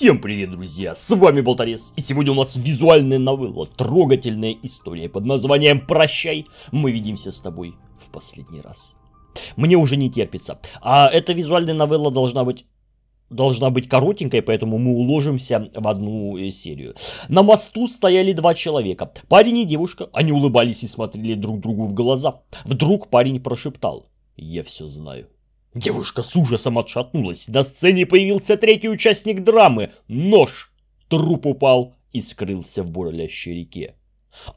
Всем привет, друзья! С вами Болторез, и сегодня у нас визуальная новелла, трогательная история под названием «Прощай, мы видимся с тобой в последний раз». Мне уже не терпится. А эта визуальная новелла должна быть должна быть коротенькой, поэтому мы уложимся в одну э, серию. На мосту стояли два человека. Парень и девушка. Они улыбались и смотрели друг другу в глаза. Вдруг парень прошептал. Я все знаю. Девушка с ужасом отшатнулась. На сцене появился третий участник драмы. Нож. Труп упал и скрылся в бурлящей реке.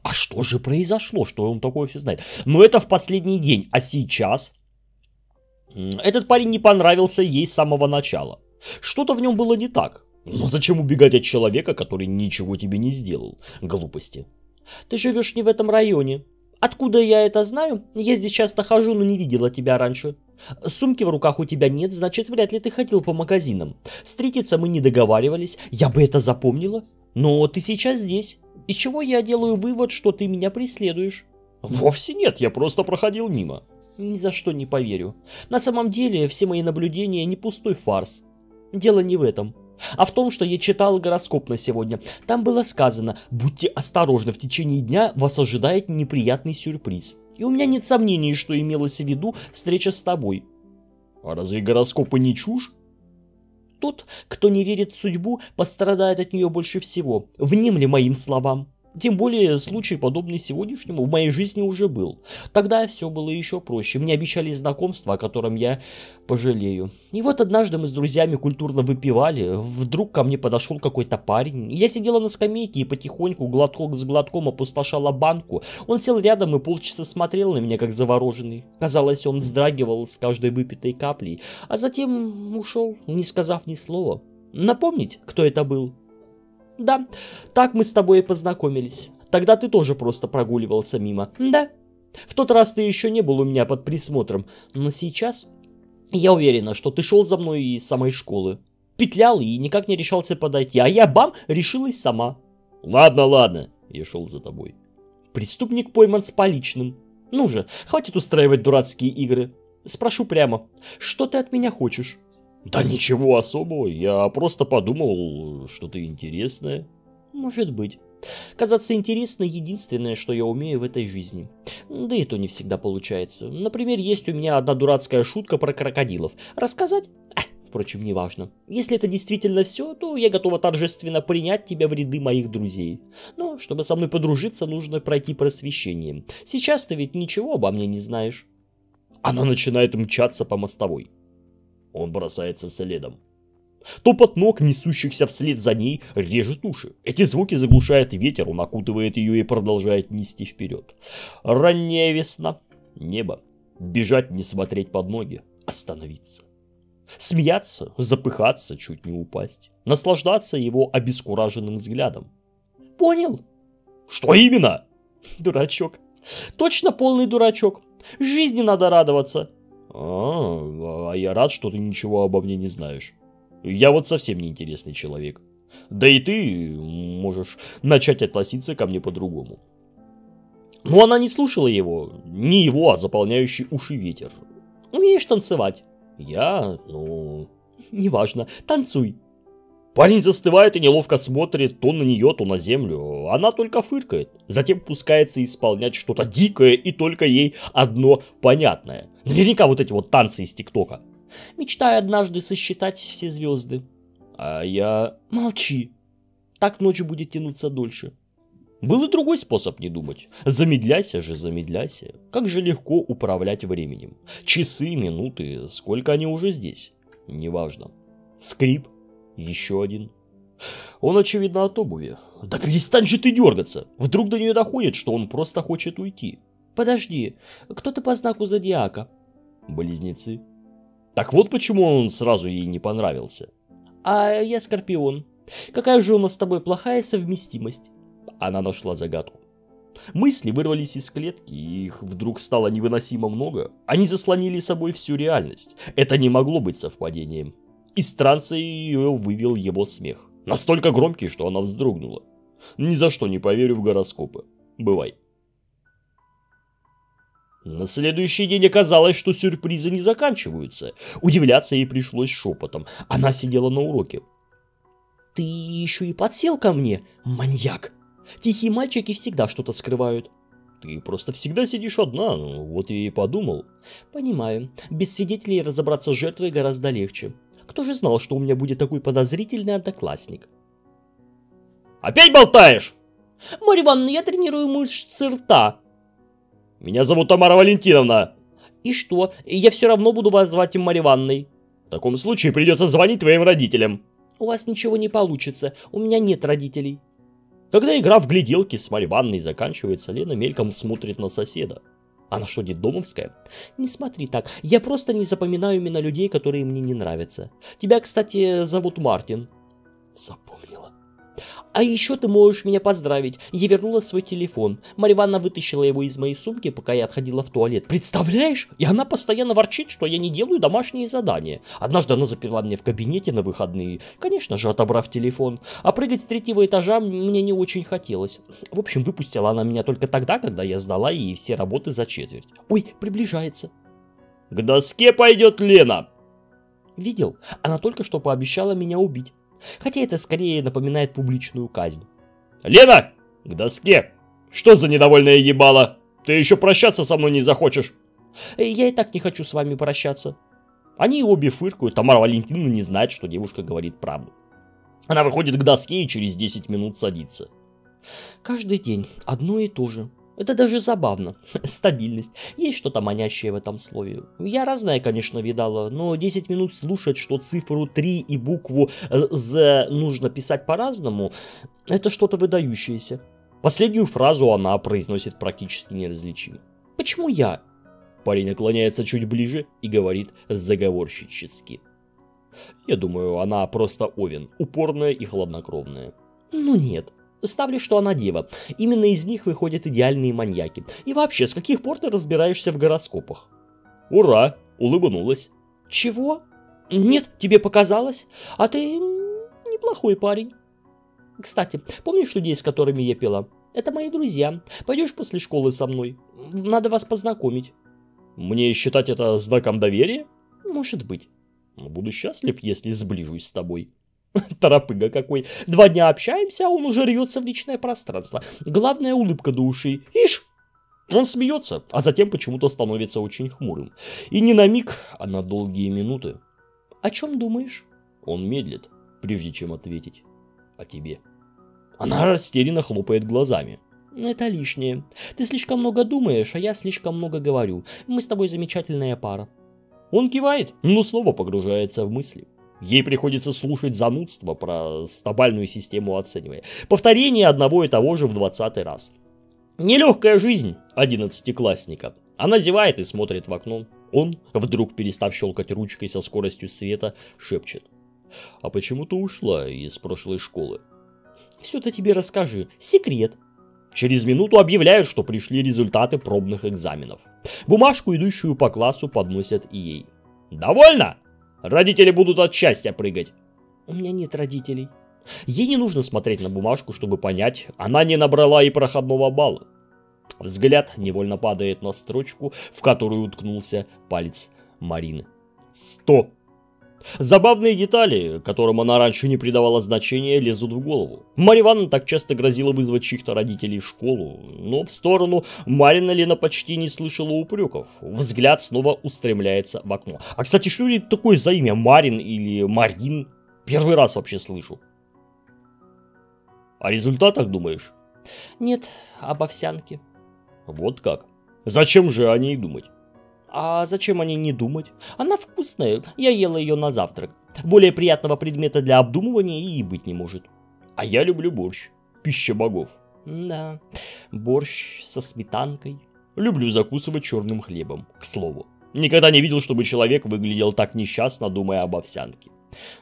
А что же произошло, что он такое все знает? Но это в последний день, а сейчас... Этот парень не понравился ей с самого начала. Что-то в нем было не так. Но зачем убегать от человека, который ничего тебе не сделал? Глупости. Ты живешь не в этом районе. Откуда я это знаю? Я здесь часто хожу, но не видела тебя раньше. Сумки в руках у тебя нет, значит, вряд ли ты ходил по магазинам. Встретиться мы не договаривались, я бы это запомнила. Но ты сейчас здесь. Из чего я делаю вывод, что ты меня преследуешь? Вовсе нет, я просто проходил мимо. Ни за что не поверю. На самом деле, все мои наблюдения не пустой фарс. Дело не в этом а в том, что я читал гороскоп на сегодня. Там было сказано, будьте осторожны, в течение дня вас ожидает неприятный сюрприз. И у меня нет сомнений, что имелось в виду встреча с тобой. А разве гороскопы не чушь? Тот, кто не верит в судьбу, пострадает от нее больше всего. Внемли моим словам. Тем более случай, подобный сегодняшнему, в моей жизни уже был. Тогда все было еще проще. Мне обещали знакомство, о котором я пожалею. И вот однажды мы с друзьями культурно выпивали. Вдруг ко мне подошел какой-то парень. Я сидела на скамейке и потихоньку, глоток с глотком опустошала банку. Он сел рядом и полчаса смотрел на меня, как завороженный. Казалось, он вздрагивал с каждой выпитой каплей. А затем ушел, не сказав ни слова. Напомнить, кто это был? Да, так мы с тобой и познакомились. Тогда ты тоже просто прогуливался мимо. Да. В тот раз ты еще не был у меня под присмотром, но сейчас я уверена, что ты шел за мной из самой школы. Петлял и никак не решался подойти, а я, бам, решилась сама. Ладно, ладно, я шел за тобой. Преступник пойман с поличным. Ну же, хватит устраивать дурацкие игры. Спрошу прямо, что ты от меня хочешь? Да ничего особого, я просто подумал, что ты интересная. Может быть. Казаться интересной единственное, что я умею в этой жизни. Да и то не всегда получается. Например, есть у меня одна дурацкая шутка про крокодилов. Рассказать? А, впрочем, неважно. Если это действительно все, то я готова торжественно принять тебя в ряды моих друзей. Но чтобы со мной подружиться, нужно пройти просвещение. Сейчас ты ведь ничего обо мне не знаешь. Она начинает мчаться по мостовой. Он бросается следом. Топот ног, несущихся вслед за ней, режет уши. Эти звуки заглушает ветер, он окутывает ее и продолжает нести вперед. Ранняя весна. Небо. Бежать, не смотреть под ноги. Остановиться. Смеяться, запыхаться, чуть не упасть. Наслаждаться его обескураженным взглядом. Понял? Что именно? Дурачок. Точно полный дурачок. Жизни надо радоваться. А, а я рад, что ты ничего обо мне не знаешь. Я вот совсем неинтересный человек. Да и ты можешь начать относиться ко мне по-другому. Но она не слушала его, не его, а заполняющий уши ветер. Умеешь танцевать? Я, ну, неважно, танцуй. Парень застывает и неловко смотрит то на нее, то на землю. Она только фыркает. Затем пускается исполнять что-то дикое и только ей одно понятное. Наверняка вот эти вот танцы из ТикТока. Мечтаю однажды сосчитать все звезды. А я... Молчи. Так ночь будет тянуться дольше. Был и другой способ не думать. Замедляйся же, замедляйся. Как же легко управлять временем. Часы, минуты, сколько они уже здесь. Неважно. Скрип, еще один. Он, очевидно, от обуви. Да перестань же ты дергаться. Вдруг до нее доходит, что он просто хочет уйти. Подожди, кто ты по знаку зодиака? Близнецы. Так вот почему он сразу ей не понравился. А я Скорпион. Какая же у нас с тобой плохая совместимость? Она нашла загадку. Мысли вырвались из клетки, и их вдруг стало невыносимо много. Они заслонили собой всю реальность. Это не могло быть совпадением. Из транса ее вывел его смех. Настолько громкий, что она вздрогнула. Ни за что не поверю в гороскопы. Бывай. На следующий день оказалось, что сюрпризы не заканчиваются. Удивляться ей пришлось шепотом. Она сидела на уроке. Ты еще и подсел ко мне, маньяк. Тихие мальчики всегда что-то скрывают. Ты просто всегда сидишь одна, ну, вот и подумал. Понимаю, без свидетелей разобраться с жертвой гораздо легче. Кто же знал, что у меня будет такой подозрительный одноклассник? Опять болтаешь? Марья Ивановна, я тренирую мышцы рта. Меня зовут Тамара Валентиновна. И что? Я все равно буду вас звать Марьей Ивановной. В таком случае придется звонить твоим родителям. У вас ничего не получится, у меня нет родителей. Когда игра в гляделки с Марьей Ивановной заканчивается, Лена мельком смотрит на соседа. Она что, детдомовская? Не смотри так, я просто не запоминаю имена людей, которые мне не нравятся. Тебя, кстати, зовут Мартин. Запомнила. А еще ты можешь меня поздравить. Я вернула свой телефон. Марья Ивановна вытащила его из моей сумки, пока я отходила в туалет. Представляешь? И она постоянно ворчит, что я не делаю домашние задания. Однажды она заперла меня в кабинете на выходные, конечно же, отобрав телефон. А прыгать с третьего этажа мне не очень хотелось. В общем, выпустила она меня только тогда, когда я сдала ей все работы за четверть. Ой, приближается. К доске пойдет Лена. Видел? Она только что пообещала меня убить. Хотя это скорее напоминает публичную казнь. «Лена! К доске! Что за недовольное ебало? Ты еще прощаться со мной не захочешь?» «Я и так не хочу с вами прощаться». Они обе фыркают, Тамара Валентиновна не знает, что девушка говорит правду. Она выходит к доске и через 10 минут садится. Каждый день одно и то же. Это даже забавно. Стабильность. Есть что-то манящее в этом слове. Я разное, конечно, видала, но 10 минут слушать, что цифру 3 и букву «З» нужно писать по-разному, это что-то выдающееся. Последнюю фразу она произносит практически неразличимо. «Почему я?» Парень наклоняется чуть ближе и говорит заговорщически. Я думаю, она просто Овен, упорная и хладнокровная. Ну нет, Ставлю, что она дева. Именно из них выходят идеальные маньяки. И вообще, с каких пор ты разбираешься в гороскопах? Ура! Улыбнулась. Чего? Нет, тебе показалось? А ты неплохой парень. Кстати, помнишь людей, с которыми я пила? Это мои друзья. Пойдешь после школы со мной? Надо вас познакомить. Мне считать это знаком доверия? Может быть. Буду счастлив, если сближусь с тобой. Торопыга какой. Два дня общаемся, а он уже рвется в личное пространство. Главная улыбка до ушей. Ишь! Он смеется, а затем почему-то становится очень хмурым. И не на миг, а на долгие минуты. О чем думаешь? Он медлит, прежде чем ответить. О тебе. Она растерянно хлопает глазами. Это лишнее. Ты слишком много думаешь, а я слишком много говорю. Мы с тобой замечательная пара. Он кивает, но снова погружается в мысли. Ей приходится слушать занудство про стабальную систему оценивая. Повторение одного и того же в двадцатый раз. Нелегкая жизнь одиннадцатиклассника. Она зевает и смотрит в окно. Он, вдруг перестав щелкать ручкой со скоростью света, шепчет. «А почему ты ушла из прошлой школы?» «Все-то тебе расскажи. Секрет». Через минуту объявляют, что пришли результаты пробных экзаменов. Бумажку, идущую по классу, подносят и ей. «Довольно?» Родители будут от счастья прыгать. У меня нет родителей. Ей не нужно смотреть на бумажку, чтобы понять, она не набрала и проходного балла. Взгляд невольно падает на строчку, в которую уткнулся палец Марины. Сто. Забавные детали, которым она раньше не придавала значения, лезут в голову. Марья Ивановна так часто грозила вызвать чьих-то родителей в школу, но в сторону Марина Лена почти не слышала упреков. Взгляд снова устремляется в окно. А, кстати, что это такое за имя? Марин или Марин? Первый раз вообще слышу. О результатах думаешь? Нет, об овсянке. Вот как. Зачем же о ней думать? А зачем о ней не думать? Она вкусная, я ела ее на завтрак. Более приятного предмета для обдумывания и быть не может. А я люблю борщ. Пища богов. Да, борщ со сметанкой. Люблю закусывать черным хлебом, к слову. Никогда не видел, чтобы человек выглядел так несчастно, думая об овсянке.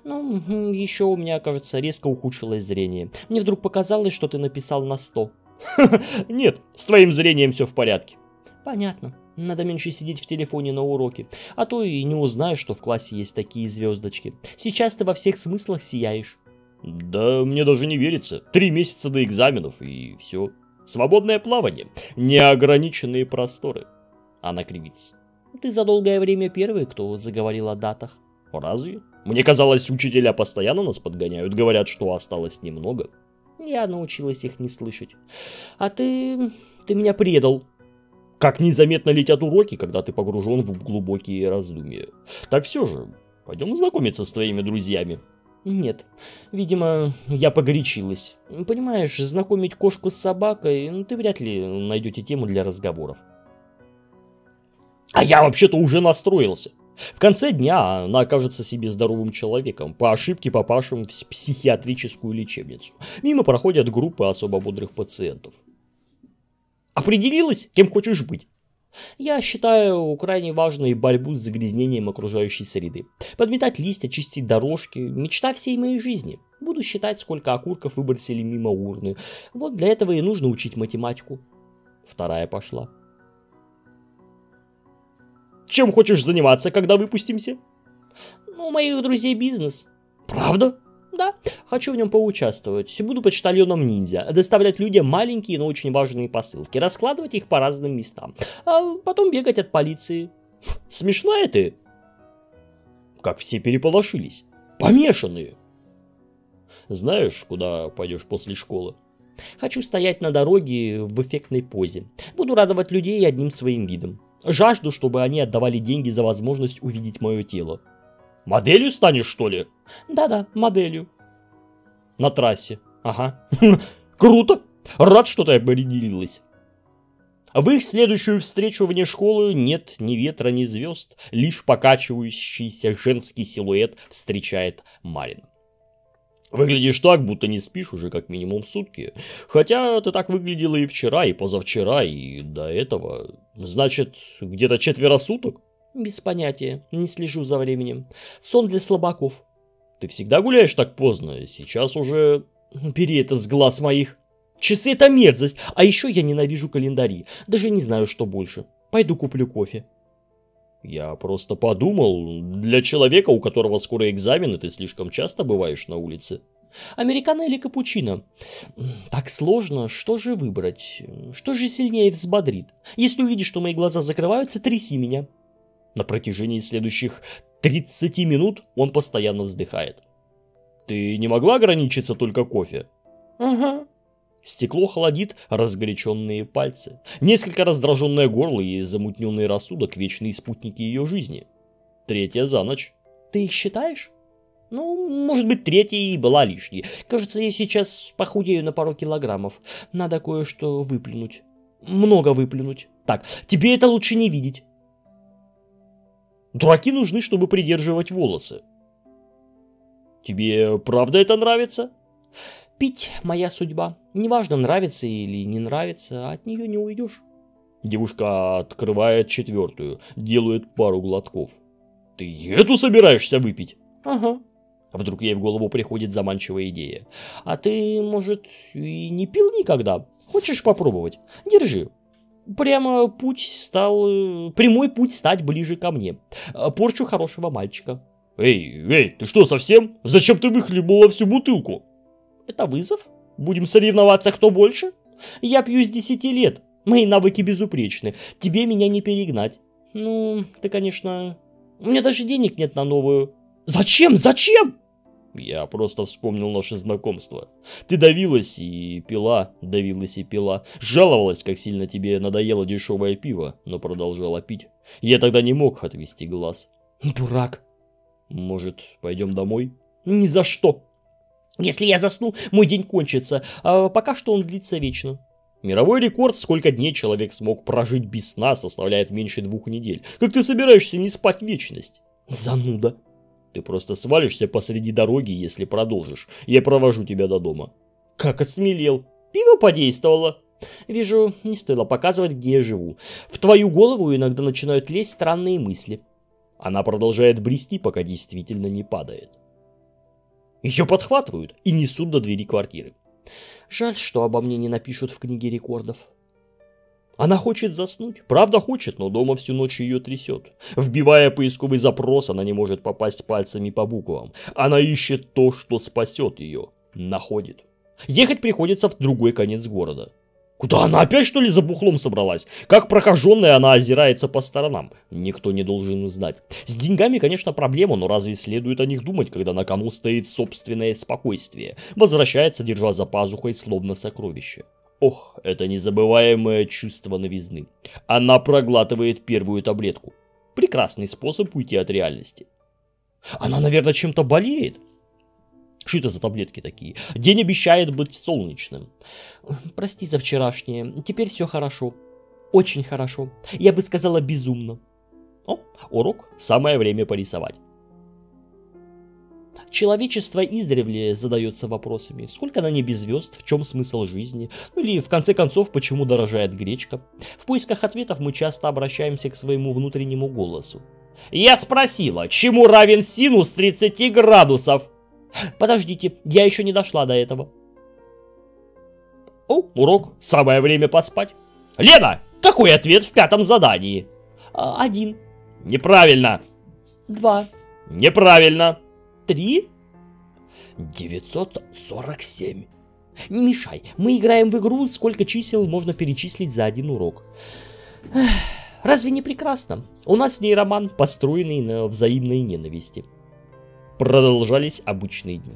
Ну, еще у меня, кажется, резко ухудшилось зрение. Мне вдруг показалось, что ты написал на 100. Нет, с твоим зрением все в порядке. Понятно. Надо меньше сидеть в телефоне на уроке, а то и не узнаешь, что в классе есть такие звездочки. Сейчас ты во всех смыслах сияешь. Да мне даже не верится. Три месяца до экзаменов и все. Свободное плавание, неограниченные просторы. Она кривится. Ты за долгое время первый, кто заговорил о датах. Разве? Мне казалось, учителя постоянно нас подгоняют, говорят, что осталось немного. Я научилась их не слышать. А ты... ты меня предал. Как незаметно летят уроки, когда ты погружен в глубокие раздумья. Так все же, пойдем знакомиться с твоими друзьями. Нет, видимо, я погорячилась. Понимаешь, знакомить кошку с собакой, ты вряд ли найдете тему для разговоров. А я вообще-то уже настроился. В конце дня она окажется себе здоровым человеком, по ошибке попавшим в психиатрическую лечебницу. Мимо проходят группы особо бодрых пациентов. Определилась, кем хочешь быть? Я считаю крайне важной борьбу с загрязнением окружающей среды. Подметать листья, чистить дорожки – мечта всей моей жизни. Буду считать, сколько окурков выбросили мимо урны. Вот для этого и нужно учить математику. Вторая пошла. Чем хочешь заниматься, когда выпустимся? Ну, у моих друзей бизнес. Правда? Да, хочу в нем поучаствовать. Буду почтальоном ниндзя, доставлять людям маленькие, но очень важные посылки, раскладывать их по разным местам, а потом бегать от полиции. Смешная ты? Как все переполошились. Помешанные. Знаешь, куда пойдешь после школы? Хочу стоять на дороге в эффектной позе. Буду радовать людей одним своим видом. Жажду, чтобы они отдавали деньги за возможность увидеть мое тело. Моделью станешь, что ли? Да-да, моделью. На трассе. Ага. Круто. Рад, что ты определилась. В их следующую встречу вне школы нет ни ветра, ни звезд. Лишь покачивающийся женский силуэт встречает Марин. Выглядишь так, будто не спишь уже как минимум сутки. Хотя ты так выглядела и вчера, и позавчера, и до этого. Значит, где-то четверо суток? Без понятия, не слежу за временем. Сон для слабаков. Ты всегда гуляешь так поздно, сейчас уже... Бери это с глаз моих. Часы это мерзость, а еще я ненавижу календари. Даже не знаю, что больше. Пойду куплю кофе. Я просто подумал, для человека, у которого скоро экзамены, ты слишком часто бываешь на улице. Американо или капучино? Так сложно, что же выбрать? Что же сильнее взбодрит? Если увидишь, что мои глаза закрываются, тряси меня. На протяжении следующих 30 минут он постоянно вздыхает. Ты не могла ограничиться только кофе? Ага. Стекло холодит разгоряченные пальцы. Несколько раздраженное горло и замутненный рассудок – вечные спутники ее жизни. Третья за ночь. Ты их считаешь? Ну, может быть, третья и была лишней. Кажется, я сейчас похудею на пару килограммов. Надо кое-что выплюнуть. Много выплюнуть. Так, тебе это лучше не видеть. Дураки нужны, чтобы придерживать волосы. Тебе правда это нравится? Пить моя судьба. Неважно, нравится или не нравится, от нее не уйдешь. Девушка открывает четвертую, делает пару глотков. Ты эту собираешься выпить? Ага. Вдруг ей в голову приходит заманчивая идея. А ты, может, и не пил никогда? Хочешь попробовать? Держи. Прямо путь стал... Прямой путь стать ближе ко мне. Порчу хорошего мальчика. Эй, эй, ты что, совсем? Зачем ты выхлебала всю бутылку? Это вызов? Будем соревноваться, кто больше? Я пью с 10 лет. Мои навыки безупречны. Тебе меня не перегнать. Ну, ты, конечно... У меня даже денег нет на новую. Зачем? Зачем? Я просто вспомнил наше знакомство. Ты давилась и пила, давилась и пила. Жаловалась, как сильно тебе надоело дешевое пиво, но продолжала пить. Я тогда не мог отвести глаз. Дурак. Может, пойдем домой? Ни за что. Если я засну, мой день кончится, а пока что он длится вечно. Мировой рекорд, сколько дней человек смог прожить без сна, составляет меньше двух недель. Как ты собираешься не спать вечность? Зануда. Ты просто свалишься посреди дороги, если продолжишь. Я провожу тебя до дома. Как осмелел. Пиво подействовало. Вижу, не стоило показывать, где я живу. В твою голову иногда начинают лезть странные мысли. Она продолжает брести, пока действительно не падает. Ее подхватывают и несут до двери квартиры. Жаль, что обо мне не напишут в книге рекордов. Она хочет заснуть. Правда хочет, но дома всю ночь ее трясет. Вбивая поисковый запрос, она не может попасть пальцами по буквам. Она ищет то, что спасет ее. Находит. Ехать приходится в другой конец города. Куда она опять что ли за бухлом собралась? Как прокаженная она озирается по сторонам? Никто не должен знать. С деньгами, конечно, проблема, но разве следует о них думать, когда на кону стоит собственное спокойствие? Возвращается, держа за пазухой, словно сокровище. Ох, это незабываемое чувство новизны. Она проглатывает первую таблетку. Прекрасный способ уйти от реальности. Она, наверное, чем-то болеет. Что это за таблетки такие? День обещает быть солнечным. Прости за вчерашнее. Теперь все хорошо. Очень хорошо. Я бы сказала безумно. О, урок. Самое время порисовать. Человечество издревле задается вопросами, сколько на небе звезд, в чем смысл жизни, ну или в конце концов, почему дорожает гречка. В поисках ответов мы часто обращаемся к своему внутреннему голосу. Я спросила, чему равен синус 30 градусов? Подождите, я еще не дошла до этого. О, урок, самое время поспать. Лена, какой ответ в пятом задании? А, один. Неправильно. Два. Неправильно. Три. 947. Не мешай, мы играем в игру, сколько чисел можно перечислить за один урок. Разве не прекрасно? У нас с ней роман, построенный на взаимной ненависти. Продолжались обычные дни.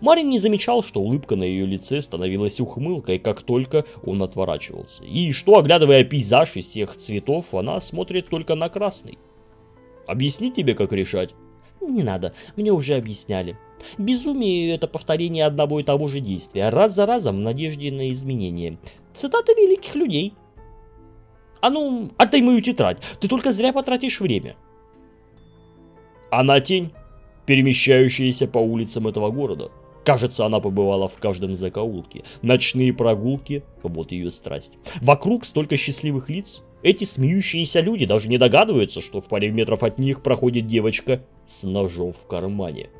Марин не замечал, что улыбка на ее лице становилась ухмылкой, как только он отворачивался. И что, оглядывая пейзаж из всех цветов, она смотрит только на красный. Объясни тебе, как решать? Не надо, мне уже объясняли. Безумие — это повторение одного и того же действия, раз за разом в надежде на изменения. Цитаты великих людей. А ну, отдай мою тетрадь, ты только зря потратишь время. Она тень, перемещающаяся по улицам этого города. Кажется, она побывала в каждом закоулке. Ночные прогулки – вот ее страсть. Вокруг столько счастливых лиц. Эти смеющиеся люди даже не догадываются, что в паре метров от них проходит девочка с ножом в кармане.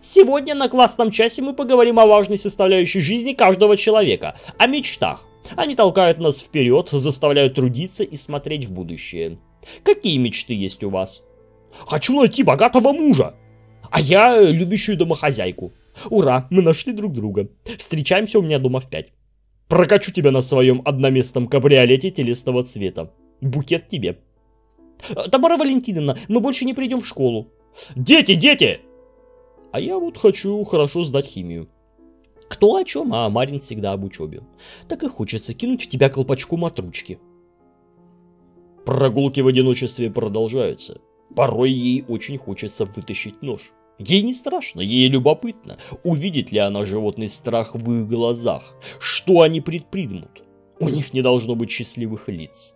Сегодня на классном часе мы поговорим о важной составляющей жизни каждого человека, о мечтах. Они толкают нас вперед, заставляют трудиться и смотреть в будущее. Какие мечты есть у вас? Хочу найти богатого мужа. А я любящую домохозяйку. Ура, мы нашли друг друга. Встречаемся у меня дома в пять. Прокачу тебя на своем одноместном кабриолете телесного цвета. Букет тебе. Тамара Валентиновна, мы больше не придем в школу. Дети, дети! А я вот хочу хорошо сдать химию. Кто о чем, а Марин всегда об учебе. Так и хочется кинуть в тебя колпачком от ручки. Прогулки в одиночестве продолжаются. Порой ей очень хочется вытащить нож. Ей не страшно, ей любопытно, увидит ли она животный страх в их глазах, что они предпримут. У них не должно быть счастливых лиц.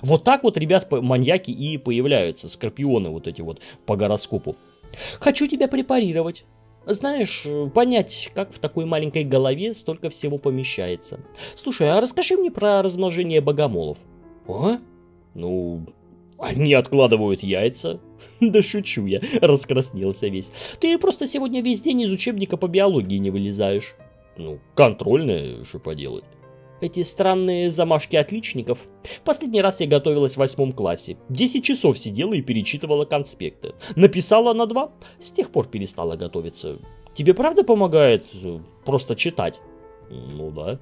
Вот так вот, ребят, маньяки и появляются, скорпионы вот эти вот по гороскопу. Хочу тебя препарировать. Знаешь, понять, как в такой маленькой голове столько всего помещается. Слушай, а расскажи мне про размножение богомолов. А? Ну, они откладывают яйца. Да шучу я, раскраснелся весь. Ты просто сегодня весь день из учебника по биологии не вылезаешь. Ну, контрольные, что поделать. Эти странные замашки отличников. Последний раз я готовилась в восьмом классе. Десять часов сидела и перечитывала конспекты. Написала на два. С тех пор перестала готовиться. Тебе правда помогает э, просто читать? Ну да.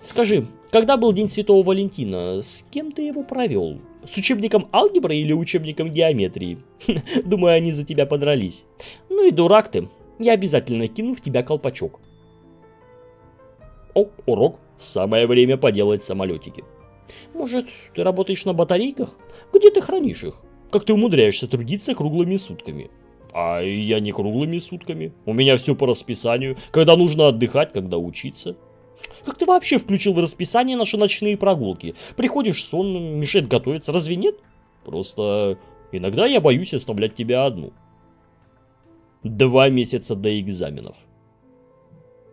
Скажи, когда был День Святого Валентина, с кем ты его провел? С учебником алгебры или учебником геометрии? Думаю, они за тебя подрались. Ну и дурак ты. Я обязательно кину в тебя колпачок. О, урок. Самое время поделать самолетики. Может, ты работаешь на батарейках? Где ты хранишь их? Как ты умудряешься трудиться круглыми сутками? А я не круглыми сутками. У меня все по расписанию. Когда нужно отдыхать, когда учиться. Как ты вообще включил в расписание наши ночные прогулки? Приходишь сонным, мешает готовиться, разве нет? Просто иногда я боюсь оставлять тебя одну. Два месяца до экзаменов.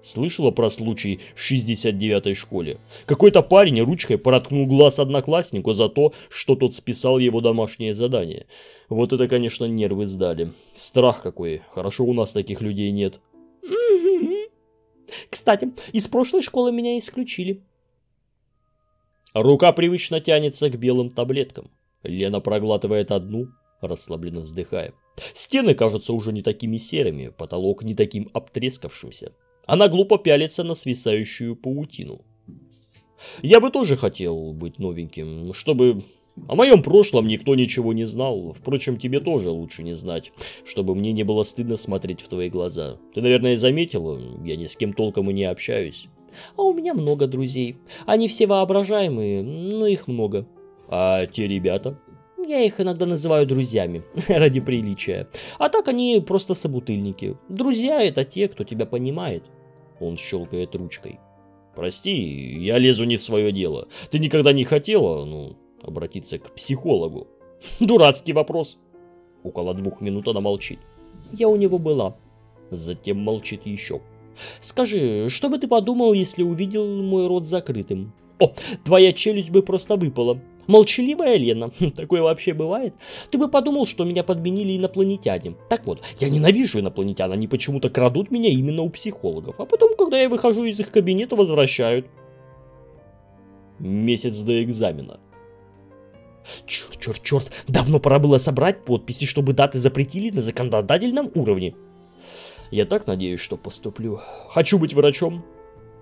Слышала про случай в 69-й школе? Какой-то парень ручкой проткнул глаз однокласснику за то, что тот списал его домашнее задание. Вот это, конечно, нервы сдали. Страх какой. Хорошо у нас таких людей нет. Кстати, из прошлой школы меня исключили. Рука привычно тянется к белым таблеткам. Лена проглатывает одну, расслабленно вздыхая. Стены кажутся уже не такими серыми, потолок не таким обтрескавшимся. Она глупо пялится на свисающую паутину. Я бы тоже хотел быть новеньким, чтобы о моем прошлом никто ничего не знал. Впрочем, тебе тоже лучше не знать, чтобы мне не было стыдно смотреть в твои глаза. Ты, наверное, заметила, я ни с кем толком и не общаюсь. А у меня много друзей. Они все воображаемые, но их много. А те ребята? Я их иногда называю друзьями, ради приличия. А так они просто собутыльники. Друзья это те, кто тебя понимает. Он щелкает ручкой. Прости, я лезу не в свое дело. Ты никогда не хотела, ну, обратиться к психологу? Дурацкий вопрос. Около двух минут она молчит. Я у него была. Затем молчит еще. Скажи, что бы ты подумал, если увидел мой рот закрытым? О, твоя челюсть бы просто выпала. Молчаливая Лена, такое вообще бывает? Ты бы подумал, что меня подменили инопланетяне. Так вот, я ненавижу инопланетян, они почему-то крадут меня именно у психологов. А потом, когда я выхожу из их кабинета, возвращают. Месяц до экзамена. Черт, черт, черт, давно пора было собрать подписи, чтобы даты запретили на законодательном уровне. Я так надеюсь, что поступлю. Хочу быть врачом.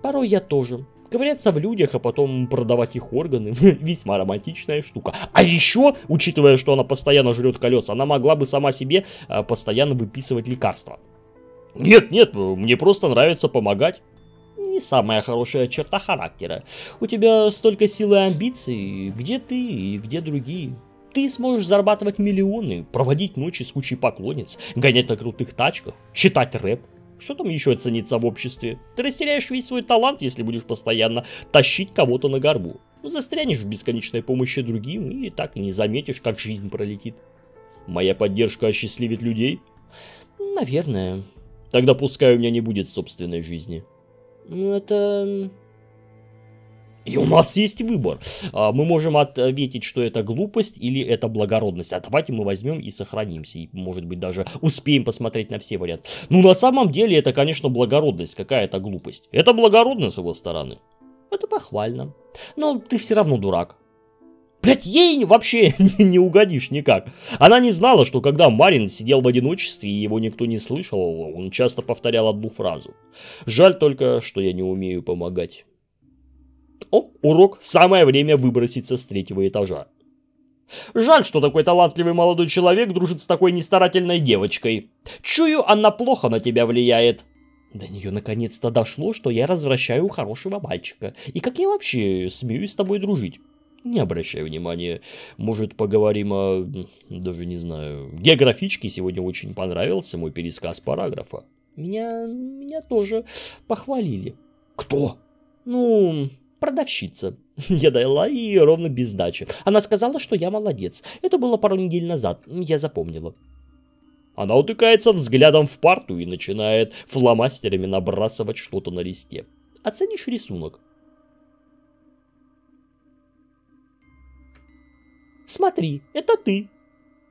Порой я тоже. Ковыряться в людях, а потом продавать их органы. Весьма романтичная штука. А еще, учитывая, что она постоянно жрет колеса, она могла бы сама себе а, постоянно выписывать лекарства. Нет, нет, мне просто нравится помогать не самая хорошая черта характера. У тебя столько сил и амбиций, где ты и где другие. Ты сможешь зарабатывать миллионы, проводить ночи с кучей поклонниц, гонять на крутых тачках, читать рэп. Что там еще ценится в обществе? Ты растеряешь весь свой талант, если будешь постоянно тащить кого-то на горбу. Застрянешь в бесконечной помощи другим и так и не заметишь, как жизнь пролетит. Моя поддержка осчастливит людей? Наверное. Тогда пускай у меня не будет собственной жизни. Ну, это... И у нас есть выбор. А, мы можем ответить, что это глупость или это благородность. А давайте мы возьмем и сохранимся. И, может быть, даже успеем посмотреть на все варианты. Ну, на самом деле, это, конечно, благородность. Какая-то глупость. Это благородно с его стороны. Это похвально. Но ты все равно дурак. Блять, ей вообще не угодишь никак. Она не знала, что когда Марин сидел в одиночестве и его никто не слышал, он часто повторял одну фразу. Жаль только, что я не умею помогать. О, урок, самое время выброситься с третьего этажа. Жаль, что такой талантливый молодой человек дружит с такой нестарательной девочкой. Чую, она плохо на тебя влияет. До нее наконец-то дошло, что я развращаю хорошего мальчика. И как я вообще смею с тобой дружить? Не обращай внимания. Может, поговорим о... Даже не знаю. Географичке сегодня очень понравился мой пересказ параграфа. Меня... Меня тоже похвалили. Кто? Ну, продавщица. Я дала ей ровно без сдачи. Она сказала, что я молодец. Это было пару недель назад. Я запомнила. Она утыкается взглядом в парту и начинает фломастерами набрасывать что-то на листе. Оценишь рисунок? Смотри, это ты.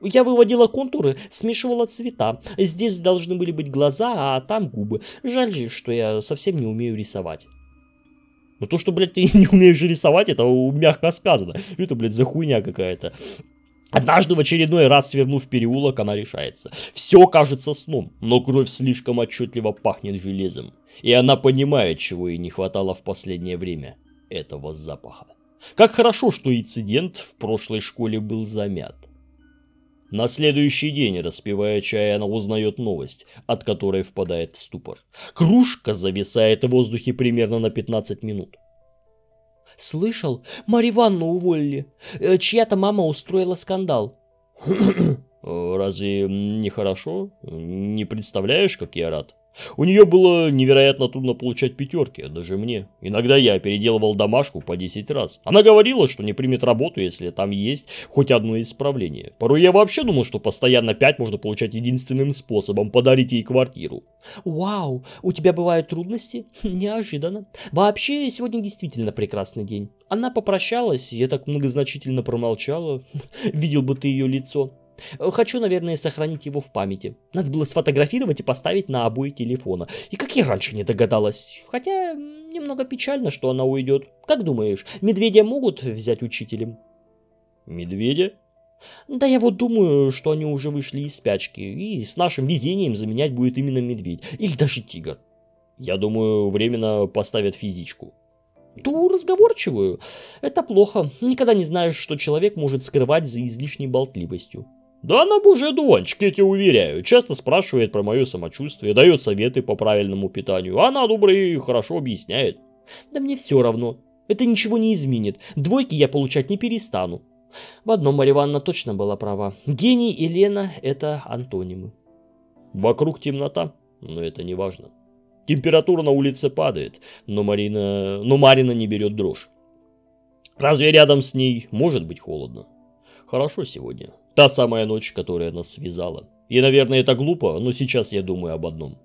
Я выводила контуры, смешивала цвета. Здесь должны были быть глаза, а там губы. Жаль, что я совсем не умею рисовать. Ну то, что, блядь, ты не умеешь рисовать, это мягко сказано. Это, блядь, за хуйня какая-то. Однажды в очередной раз, свернув переулок, она решается. Все кажется сном, но кровь слишком отчетливо пахнет железом. И она понимает, чего ей не хватало в последнее время. Этого запаха. Как хорошо, что инцидент в прошлой школе был замят. На следующий день, распивая чай, она узнает новость, от которой впадает в ступор. Кружка зависает в воздухе примерно на 15 минут. «Слышал? Марья Ивановну уволили. Э, чья-то мама устроила скандал». «Разве не хорошо? Не представляешь, как я рад?» У нее было невероятно трудно получать пятерки, даже мне. Иногда я переделывал домашку по 10 раз. Она говорила, что не примет работу, если там есть хоть одно исправление. Порой я вообще думал, что постоянно 5 можно получать единственным способом подарить ей квартиру. Вау, у тебя бывают трудности? Неожиданно. Вообще, сегодня действительно прекрасный день. Она попрощалась, я так многозначительно промолчала. Видел бы ты ее лицо. Хочу, наверное, сохранить его в памяти. Надо было сфотографировать и поставить на обои телефона. И как я раньше не догадалась. Хотя, немного печально, что она уйдет. Как думаешь, медведя могут взять учителем? Медведя? Да я вот думаю, что они уже вышли из спячки, и с нашим везением заменять будет именно медведь, или даже тигр. Я думаю, временно поставят физичку. Ту разговорчивую. Это плохо. Никогда не знаешь, что человек может скрывать за излишней болтливостью. Да она божий одуванчик, я тебе уверяю. Часто спрашивает про мое самочувствие, дает советы по правильному питанию. Она добро и хорошо объясняет. Да мне все равно. Это ничего не изменит. Двойки я получать не перестану. В одном Марья Ивановна точно была права. Гений и Лена – это антонимы. Вокруг темнота, но это не важно. Температура на улице падает, но, Марина, но Марина не берет дрожь. Разве рядом с ней может быть холодно? Хорошо сегодня. Та самая ночь, которая нас связала. И, наверное, это глупо, но сейчас я думаю об одном.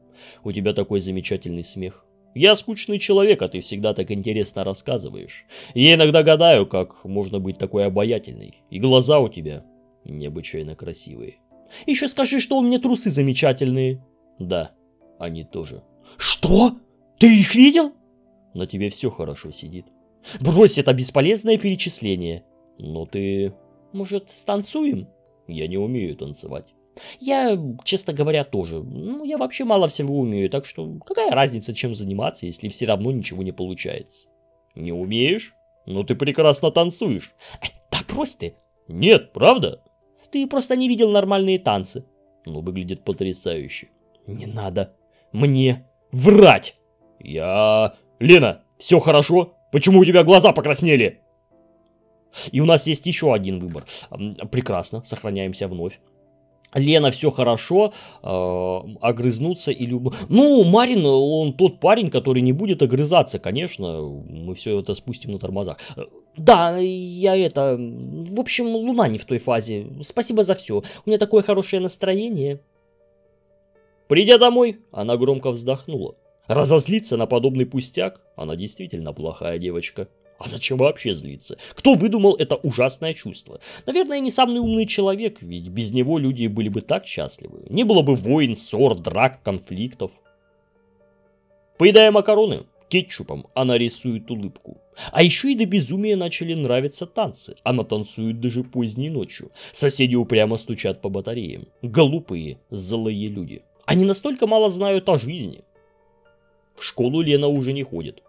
У тебя такой замечательный смех. Я скучный человек, а ты всегда так интересно рассказываешь. Я иногда гадаю, как можно быть такой обаятельной. И глаза у тебя необычайно красивые. Еще скажи, что у меня трусы замечательные. Да, они тоже. Что? Ты их видел? На тебе все хорошо сидит. Брось это бесполезное перечисление. Но ты... Может, станцуем? Я не умею танцевать. Я, честно говоря, тоже. Ну, я вообще мало всего умею, так что какая разница, чем заниматься, если все равно ничего не получается? Не умеешь? Ну ты прекрасно танцуешь. Да брось ты. Нет, правда? Ты просто не видел нормальные танцы. Ну, выглядит потрясающе. Не надо мне врать. Я... Лена, все хорошо? Почему у тебя глаза покраснели? И у нас есть еще один выбор. Прекрасно, сохраняемся вновь. Лена, все хорошо, э, огрызнуться или... Ну, Марин, он тот парень, который не будет огрызаться, конечно, мы все это спустим на тормозах. Да, я это... В общем, Луна не в той фазе. Спасибо за все. У меня такое хорошее настроение. Придя домой, она громко вздохнула. Разозлиться на подобный пустяк? Она действительно плохая девочка. А зачем вообще злиться? Кто выдумал это ужасное чувство? Наверное, не самый умный человек, ведь без него люди были бы так счастливы. Не было бы войн, ссор, драк, конфликтов. Поедая макароны, кетчупом она рисует улыбку. А еще и до безумия начали нравиться танцы. Она танцует даже поздней ночью. Соседи упрямо стучат по батареям. Глупые, злые люди. Они настолько мало знают о жизни. В школу Лена уже не ходит.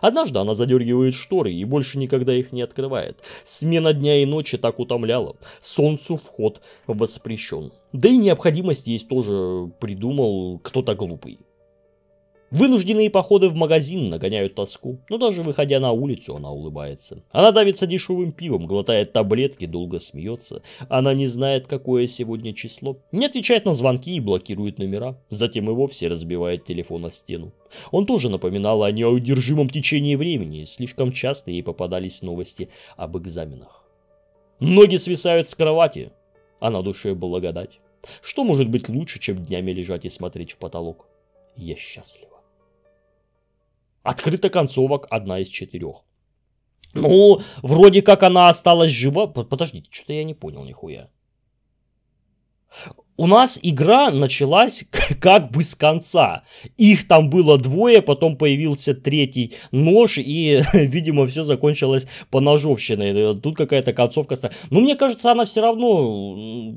Однажды она задергивает шторы и больше никогда их не открывает. Смена дня и ночи так утомляла. Солнцу вход воспрещен. Да и необходимость есть тоже придумал кто-то глупый. Вынужденные походы в магазин нагоняют тоску, но даже выходя на улицу, она улыбается. Она давится дешевым пивом, глотает таблетки, долго смеется. Она не знает, какое сегодня число, не отвечает на звонки и блокирует номера. Затем и вовсе разбивает телефон о стену. Он тоже напоминал о неудержимом течении времени, слишком часто ей попадались новости об экзаменах. Ноги свисают с кровати, а на душе благодать. Что может быть лучше, чем днями лежать и смотреть в потолок? Я счастлива. Открыта концовок одна из четырех. Ну, вроде как она осталась жива. Подождите, что-то я не понял нихуя. У нас игра началась как бы с конца. Их там было двое, потом появился третий нож, и, видимо, все закончилось по ножовщиной. Тут какая-то концовка. Но мне кажется, она все равно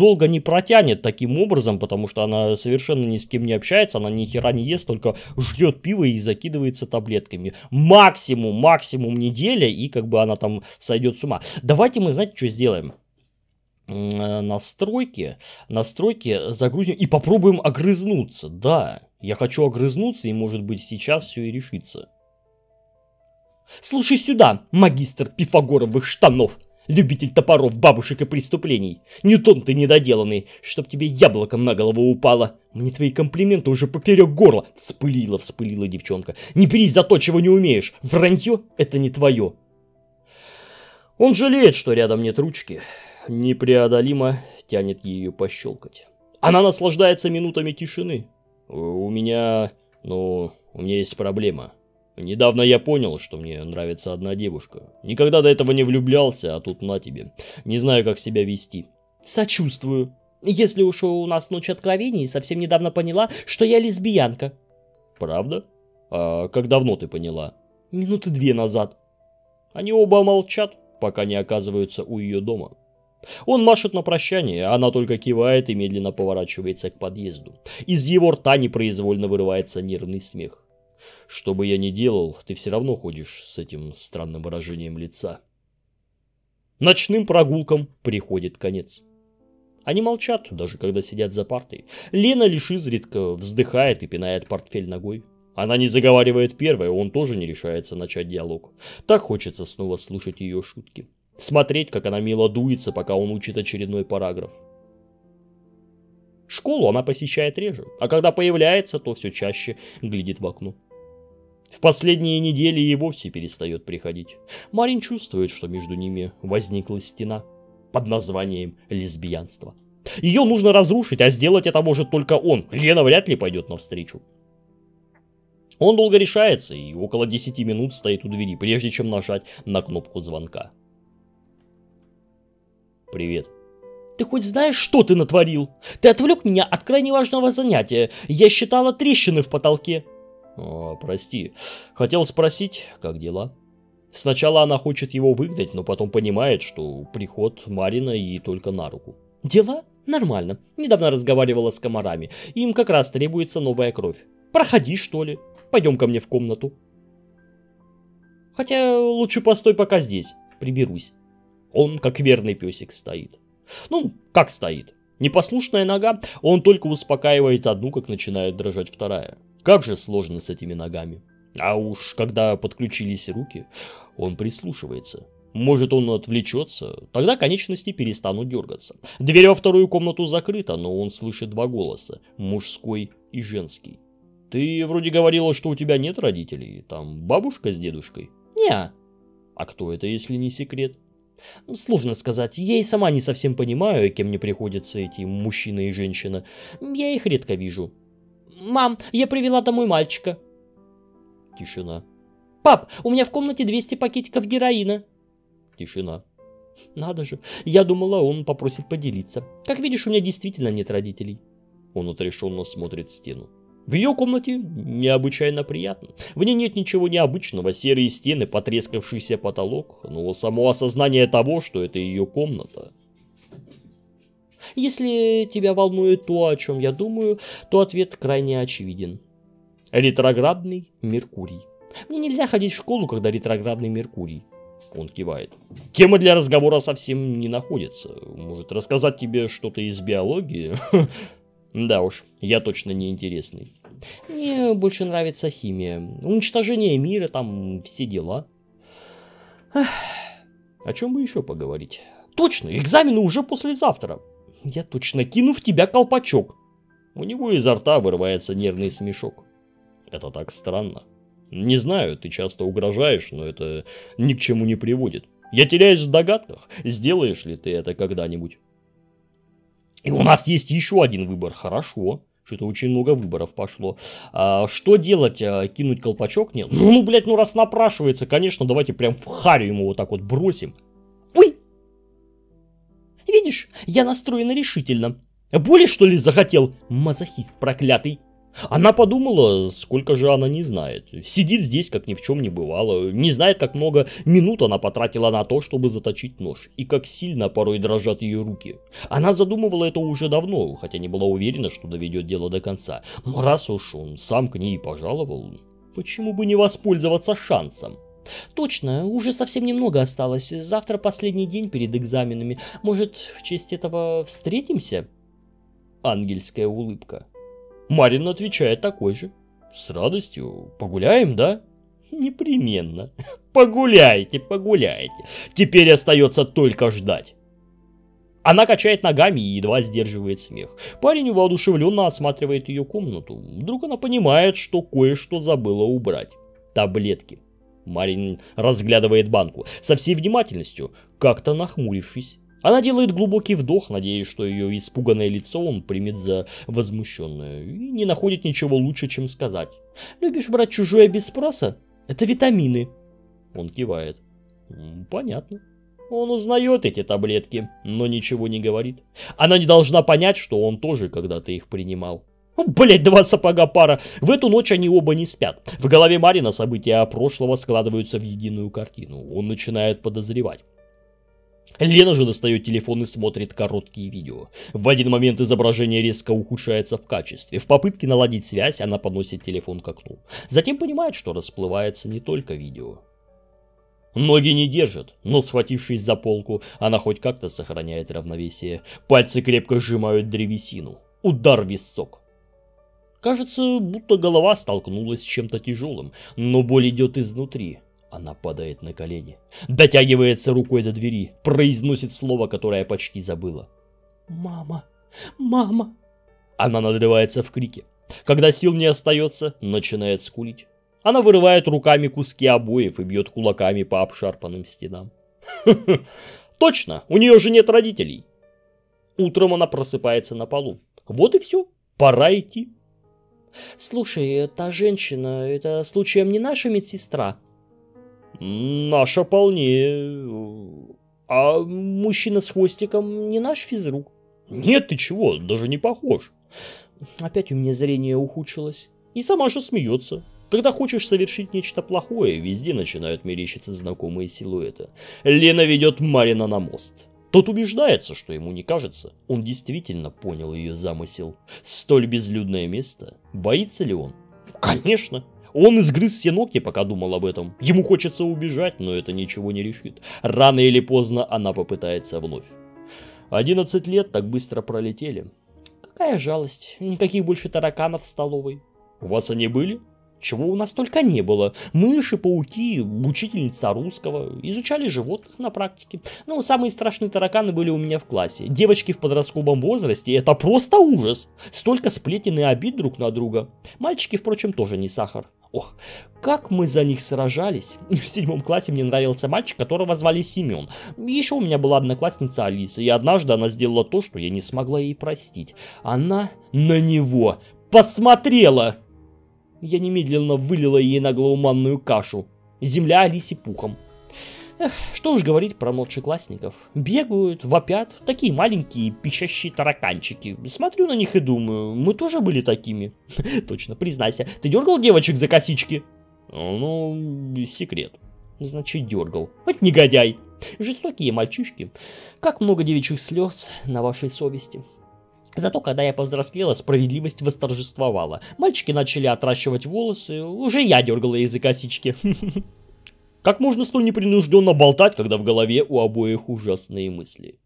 долго не протянет таким образом, потому что она совершенно ни с кем не общается, она ни хера не ест, только ждет пиво и закидывается таблетками. Максимум, максимум неделя, и как бы она там сойдет с ума. Давайте мы, знаете, что сделаем? настройки, настройки загрузим и попробуем огрызнуться. Да, я хочу огрызнуться, и может быть сейчас все и решится. Слушай сюда, магистр пифагоровых штанов любитель топоров, бабушек и преступлений. Ньютон ты недоделанный, чтоб тебе яблоком на голову упало. Мне твои комплименты уже поперек горла. Вспылила, вспылила девчонка. Не берись за то, чего не умеешь. Вранье — это не твое. Он жалеет, что рядом нет ручки. Непреодолимо тянет ее пощелкать. Она наслаждается минутами тишины. У меня, ну, у меня есть проблема. Недавно я понял, что мне нравится одна девушка. Никогда до этого не влюблялся, а тут на тебе. Не знаю, как себя вести. Сочувствую. Если уж у нас ночь откровений, совсем недавно поняла, что я лесбиянка. Правда? А как давно ты поняла? Минуты две назад. Они оба молчат, пока не оказываются у ее дома. Он машет на прощание, а она только кивает и медленно поворачивается к подъезду. Из его рта непроизвольно вырывается нервный смех. Что бы я ни делал, ты все равно ходишь с этим странным выражением лица. Ночным прогулкам приходит конец. Они молчат, даже когда сидят за партой. Лена лишь изредка вздыхает и пинает портфель ногой. Она не заговаривает первой, он тоже не решается начать диалог. Так хочется снова слушать ее шутки. Смотреть, как она мило дуется, пока он учит очередной параграф. Школу она посещает реже, а когда появляется, то все чаще глядит в окно. В последние недели и вовсе перестает приходить. Марин чувствует, что между ними возникла стена под названием лесбиянство. Ее нужно разрушить, а сделать это может только он. Лена вряд ли пойдет навстречу. Он долго решается и около 10 минут стоит у двери, прежде чем нажать на кнопку звонка. «Привет», ты хоть знаешь, что ты натворил? Ты отвлек меня от крайне важного занятия. Я считала трещины в потолке. О, прости. Хотел спросить, как дела? Сначала она хочет его выгнать, но потом понимает, что приход Марина ей только на руку. Дела? Нормально. Недавно разговаривала с комарами. Им как раз требуется новая кровь. Проходи, что ли. Пойдем ко мне в комнату. Хотя лучше постой пока здесь. Приберусь. Он как верный песик стоит. Ну, как стоит? Непослушная нога, он только успокаивает одну, как начинает дрожать вторая. Как же сложно с этими ногами. А уж когда подключились руки, он прислушивается. Может, он отвлечется, тогда конечности перестанут дергаться. Дверь во вторую комнату закрыта, но он слышит два голоса, мужской и женский. Ты вроде говорила, что у тебя нет родителей, там бабушка с дедушкой? Не. А кто это, если не секрет? Сложно сказать, я и сама не совсем понимаю, кем мне приходятся эти мужчина и женщина. Я их редко вижу. Мам, я привела домой мальчика. Тишина. Пап, у меня в комнате 200 пакетиков героина. Тишина. Надо же, я думала, он попросит поделиться. Как видишь, у меня действительно нет родителей. Он отрешенно смотрит в стену. В ее комнате необычайно приятно. В ней нет ничего необычного, серые стены, потрескавшийся потолок, но само осознание того, что это ее комната. Если тебя волнует то, о чем я думаю, то ответ крайне очевиден. Ретроградный Меркурий. Мне нельзя ходить в школу, когда ретроградный Меркурий. Он кивает. Темы для разговора совсем не находится. Может рассказать тебе что-то из биологии? Да уж, я точно не интересный. Мне больше нравится химия. Уничтожение мира, там все дела. О чем бы еще поговорить? Точно, экзамены уже послезавтра. Я точно кину в тебя колпачок. У него изо рта вырывается нервный смешок. Это так странно. Не знаю, ты часто угрожаешь, но это ни к чему не приводит. Я теряюсь в догадках, сделаешь ли ты это когда-нибудь. И у нас есть еще один выбор, хорошо. Что-то очень много выборов пошло. А, что делать? А, кинуть колпачок? Нет. Ну, ну, блядь, ну раз напрашивается, конечно, давайте прям в харю ему вот так вот бросим. Видишь, я настроена решительно. Более что ли захотел? Мазохист проклятый. Она подумала, сколько же она не знает. Сидит здесь, как ни в чем не бывало. Не знает, как много минут она потратила на то, чтобы заточить нож. И как сильно порой дрожат ее руки. Она задумывала это уже давно, хотя не была уверена, что доведет дело до конца. Но раз уж он сам к ней пожаловал, почему бы не воспользоваться шансом? Точно, уже совсем немного осталось. Завтра последний день перед экзаменами. Может, в честь этого встретимся? Ангельская улыбка. Марин отвечает такой же. С радостью. Погуляем, да? Непременно. Погуляйте, погуляйте. Теперь остается только ждать. Она качает ногами и едва сдерживает смех. Парень воодушевленно осматривает ее комнату. Вдруг она понимает, что кое-что забыла убрать. Таблетки. Марин разглядывает банку со всей внимательностью, как-то нахмурившись. Она делает глубокий вдох, надеясь, что ее испуганное лицо он примет за возмущенное, и не находит ничего лучше, чем сказать. «Любишь брать чужое без спроса? Это витамины». Он кивает. «Понятно». Он узнает эти таблетки, но ничего не говорит. Она не должна понять, что он тоже когда-то их принимал. Блять, два сапога пара. В эту ночь они оба не спят. В голове Марина события прошлого складываются в единую картину. Он начинает подозревать. Лена же достает телефон и смотрит короткие видео. В один момент изображение резко ухудшается в качестве. В попытке наладить связь она подносит телефон к окну. Затем понимает, что расплывается не только видео. Ноги не держат, но схватившись за полку, она хоть как-то сохраняет равновесие. Пальцы крепко сжимают древесину. Удар в висок. Кажется, будто голова столкнулась с чем-то тяжелым, но боль идет изнутри. Она падает на колени, дотягивается рукой до двери, произносит слово, которое почти забыла. «Мама! Мама!» Она надрывается в крике. Когда сил не остается, начинает скулить. Она вырывает руками куски обоев и бьет кулаками по обшарпанным стенам. Точно, у нее же нет родителей. Утром она просыпается на полу. Вот и все, пора идти. Слушай, та женщина, это случаем не наша медсестра? Наша полнее. А мужчина с хвостиком не наш физрук? Нет, ты чего, даже не похож. Опять у меня зрение ухудшилось. И сама же смеется. Когда хочешь совершить нечто плохое, везде начинают мерещиться знакомые силуэты. Лена ведет Марина на мост. Тот убеждается, что ему не кажется. Он действительно понял ее замысел. Столь безлюдное место. Боится ли он? Конечно. Он изгрыз все ногти, пока думал об этом. Ему хочется убежать, но это ничего не решит. Рано или поздно она попытается вновь. 11 лет так быстро пролетели. Какая жалость. Никаких больше тараканов в столовой. У вас они были? Чего у нас только не было. Мыши, пауки, учительница русского. Изучали животных на практике. Ну, самые страшные тараканы были у меня в классе. Девочки в подростковом возрасте, это просто ужас. Столько сплетен и обид друг на друга. Мальчики, впрочем, тоже не сахар. Ох, как мы за них сражались. В седьмом классе мне нравился мальчик, которого звали Семен. Еще у меня была одноклассница Алиса, и однажды она сделала то, что я не смогла ей простить. Она на него посмотрела. Я немедленно вылила ей на голову манную кашу. Земля Алисе пухом. Эх, что уж говорить про младшеклассников. Бегают, вопят, такие маленькие пищащие тараканчики. Смотрю на них и думаю, мы тоже были такими. Точно, признайся, ты дергал девочек за косички? Ну, секрет. Значит, дергал. Вот негодяй. Жестокие мальчишки. Как много девичьих слез на вашей совести. Зато, когда я повзрослела, справедливость восторжествовала. Мальчики начали отращивать волосы, уже я дергала из-за косички. Как можно столь непринужденно болтать, когда в голове у обоих ужасные мысли?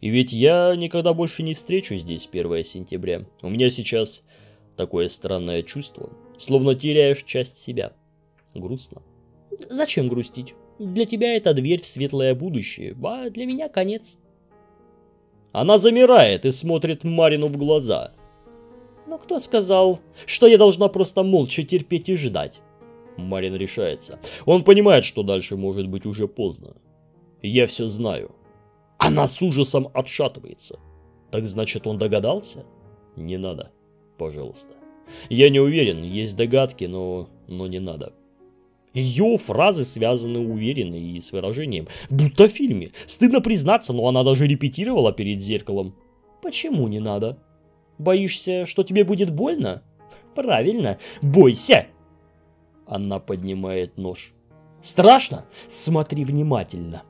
И ведь я никогда больше не встречу здесь 1 сентября. У меня сейчас такое странное чувство, словно теряешь часть себя. Грустно. Зачем грустить? Для тебя это дверь в светлое будущее, а для меня конец. Она замирает и смотрит Марину в глаза. Но кто сказал, что я должна просто молча терпеть и ждать? Марин решается. Он понимает, что дальше может быть уже поздно. Я все знаю. Она с ужасом отшатывается. Так значит, он догадался? Не надо, пожалуйста. Я не уверен, есть догадки, но, но не надо. Ее фразы связаны уверенно и с выражением, будто в фильме. Стыдно признаться, но она даже репетировала перед зеркалом. Почему не надо? Боишься, что тебе будет больно? Правильно, бойся. Она поднимает нож. Страшно? Смотри внимательно.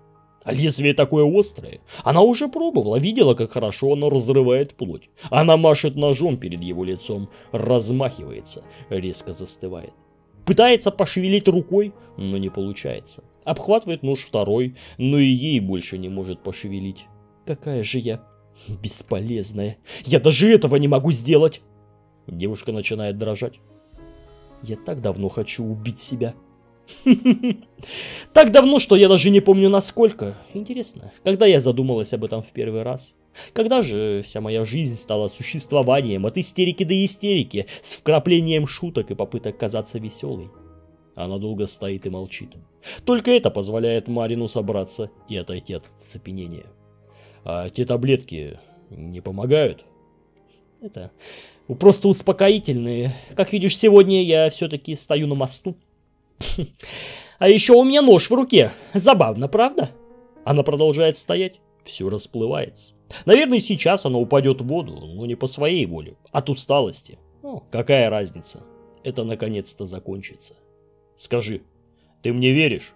Лезвие такое острое. Она уже пробовала, видела, как хорошо оно разрывает плоть. Она машет ножом перед его лицом, размахивается, резко застывает. Пытается пошевелить рукой, но не получается. Обхватывает нож второй, но и ей больше не может пошевелить. Какая же я бесполезная. Я даже этого не могу сделать. Девушка начинает дрожать. Я так давно хочу убить себя. Так давно, что я даже не помню насколько. Интересно, когда я задумалась об этом в первый раз? Когда же вся моя жизнь стала существованием от истерики до истерики, с вкраплением шуток и попыток казаться веселой? Она долго стоит и молчит. Только это позволяет Марину собраться и отойти от оцепенения. А те таблетки не помогают? Это просто успокоительные. Как видишь, сегодня я все-таки стою на мосту. А еще у меня нож в руке. Забавно, правда? Она продолжает стоять. Все расплывается. Наверное, сейчас она упадет в воду, но не по своей воле, от усталости. Ну, какая разница? Это наконец-то закончится. Скажи, ты мне веришь?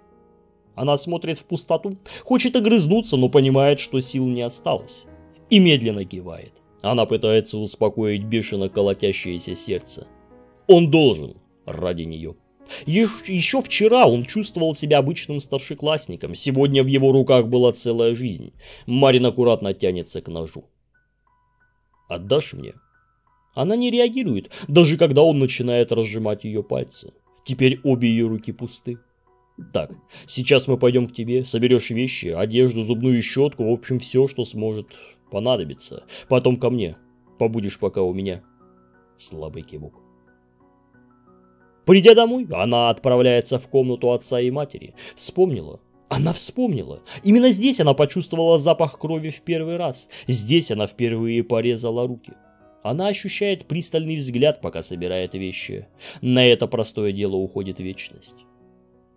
Она смотрит в пустоту, хочет огрызнуться, но понимает, что сил не осталось. И медленно кивает. Она пытается успокоить бешено колотящееся сердце. Он должен ради нее. Еще вчера он чувствовал себя обычным старшеклассником, сегодня в его руках была целая жизнь. Марин аккуратно тянется к ножу. «Отдашь мне?» Она не реагирует, даже когда он начинает разжимать ее пальцы. Теперь обе ее руки пусты. Так, сейчас мы пойдем к тебе, соберешь вещи, одежду, зубную щетку, в общем, все, что сможет понадобиться. Потом ко мне. Побудешь пока у меня. Слабый кивок. Придя домой, она отправляется в комнату отца и матери. Вспомнила. Она вспомнила. Именно здесь она почувствовала запах крови в первый раз. Здесь она впервые порезала руки. Она ощущает пристальный взгляд, пока собирает вещи. На это простое дело уходит вечность.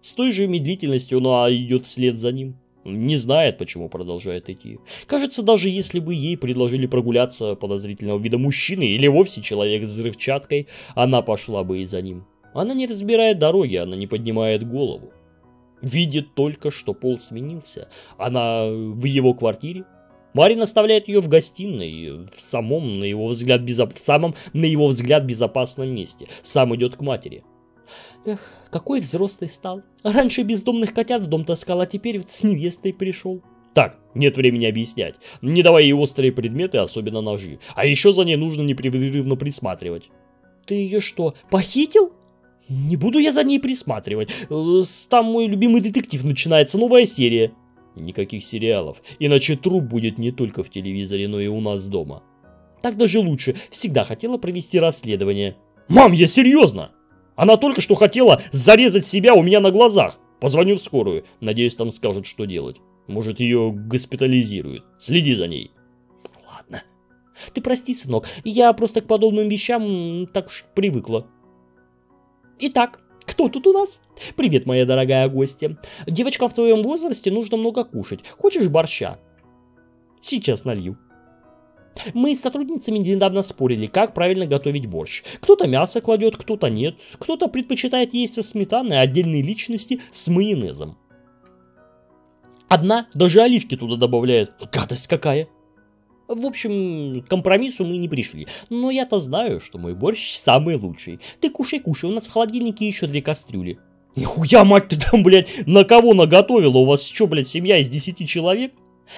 С той же медлительностью она идет вслед за ним. Не знает, почему продолжает идти. Кажется, даже если бы ей предложили прогуляться подозрительного вида мужчины или вовсе человек с взрывчаткой, она пошла бы и за ним. Она не разбирает дороги, она не поднимает голову. Видит только, что пол сменился. Она в его квартире. Марин оставляет ее в гостиной, в самом, на его взгляд, безоп... в самом, на его взгляд, безопасном месте. Сам идет к матери. Эх, какой взрослый стал. Раньше бездомных котят в дом таскал, а теперь с невестой пришел. Так, нет времени объяснять. Не давай ей острые предметы, особенно ножи. А еще за ней нужно непрерывно присматривать. Ты ее что, похитил? Не буду я за ней присматривать. Э, там мой любимый детектив начинается, новая серия. Никаких сериалов, иначе труп будет не только в телевизоре, но и у нас дома. Так даже лучше, всегда хотела провести расследование. Мам, я серьезно! Она только что хотела зарезать себя у меня на глазах. Позвоню в скорую, надеюсь там скажут, что делать. Может ее госпитализируют. Следи за ней. Ладно. Ты прости, сынок, я просто к подобным вещам так уж привыкла. Итак, кто тут у нас? Привет, моя дорогая гостья. Девочкам в твоем возрасте нужно много кушать. Хочешь борща? Сейчас налью. Мы с сотрудницами недавно спорили, как правильно готовить борщ. Кто-то мясо кладет, кто-то нет. Кто-то предпочитает есть со сметаной, а отдельные личности с майонезом. Одна даже оливки туда добавляет. Гадость какая. В общем, к компромиссу мы не пришли. Но я-то знаю, что мой борщ самый лучший. Ты кушай, кушай, у нас в холодильнике еще две кастрюли. Нихуя, мать ты там, блядь, на кого наготовила? У вас что, блядь, семья из десяти человек?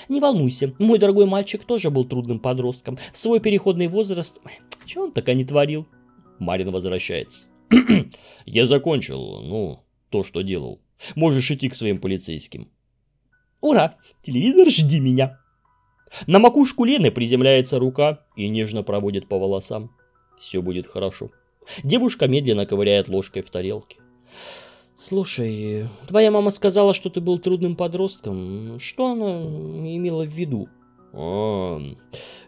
Не волнуйся, мой дорогой мальчик тоже был трудным подростком. В свой переходный возраст... Чего он так не творил? Марин возвращается. Я закончил, ну, то, что делал. Можешь идти к своим полицейским. Ура! Телевизор, жди меня! На макушку Лены приземляется рука и нежно проводит по волосам. Все будет хорошо. Девушка медленно ковыряет ложкой в тарелке. Слушай, твоя мама сказала, что ты был трудным подростком. Что она имела в виду? А,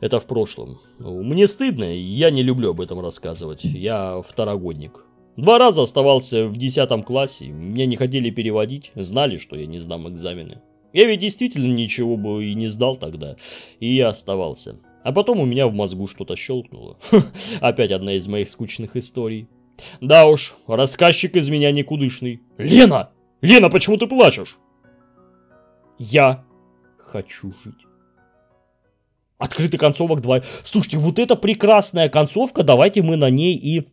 это в прошлом. Мне стыдно, я не люблю об этом рассказывать. Я второгодник. Два раза оставался в десятом классе, меня не хотели переводить, знали, что я не сдам экзамены. Я ведь действительно ничего бы и не сдал тогда, и я оставался. А потом у меня в мозгу что-то щелкнуло. Опять одна из моих скучных историй. Да уж, рассказчик из меня никудышный. Лена! Лена, почему ты плачешь? Я хочу жить. Открытый концовок 2. Слушайте, вот эта прекрасная концовка, давайте мы на ней и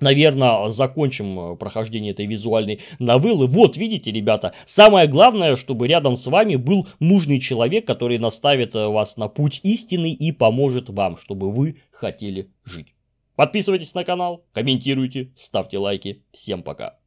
наверное, закончим э, прохождение этой визуальной новеллы. Вот, видите, ребята, самое главное, чтобы рядом с вами был нужный человек, который наставит э, вас на путь истины и поможет вам, чтобы вы хотели жить. Подписывайтесь на канал, комментируйте, ставьте лайки. Всем пока.